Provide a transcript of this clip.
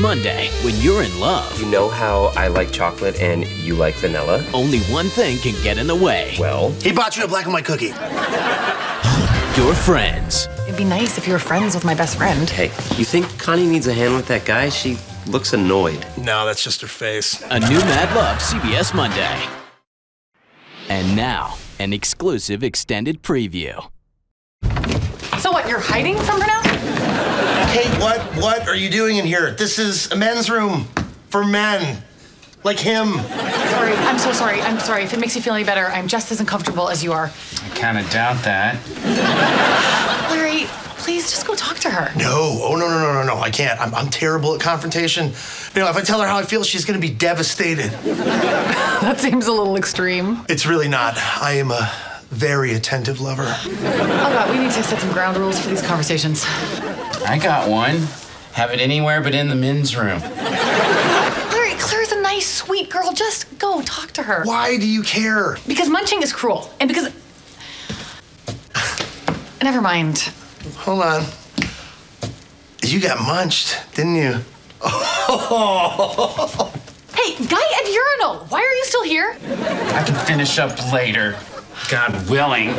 Monday, when you're in love, You know how I like chocolate and you like vanilla? only one thing can get in the way. Well, He bought you a black and white cookie. Your friends. It'd be nice if you were friends with my best friend. hey, you think Connie needs a hand with that guy? She looks annoyed. No, that's just her face. A new Mad Love CBS Monday. And now, an exclusive extended preview. So what, you're hiding from her now? Kate, what what are you doing in here? This is a men's room for men. Like him. Sorry, I'm so sorry. I'm sorry. If it makes you feel any better, I'm just as uncomfortable as you are. I kind of doubt that. Larry, please just go talk to her. No, oh no, no, no, no, no. I can't. I'm, I'm terrible at confrontation. You know, if I tell her how I feel, she's gonna be devastated. That seems a little extreme. It's really not. I am a very attentive lover. Oh God, we need to set some ground rules for these conversations. I got one. Have it anywhere but in the men's room. Larry, Claire's a nice, sweet girl. Just go talk to her. Why do you care? Because munching is cruel, and because. Never mind. Hold on. You got munched, didn't you? Hey, guy at urinal, why are you still here? I can finish up later. God willing.